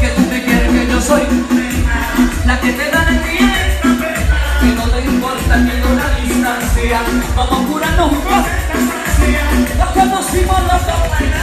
que tú te quieres, que yo soy la que te da de pie, que no te importa ni la distancia. Vamos a curarnos juntos, nos conocimos los dos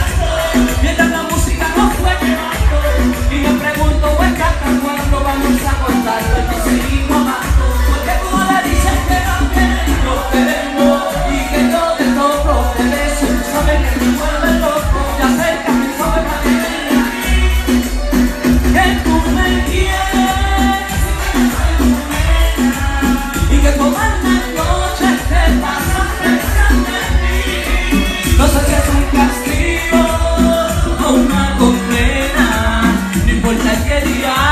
Hola querida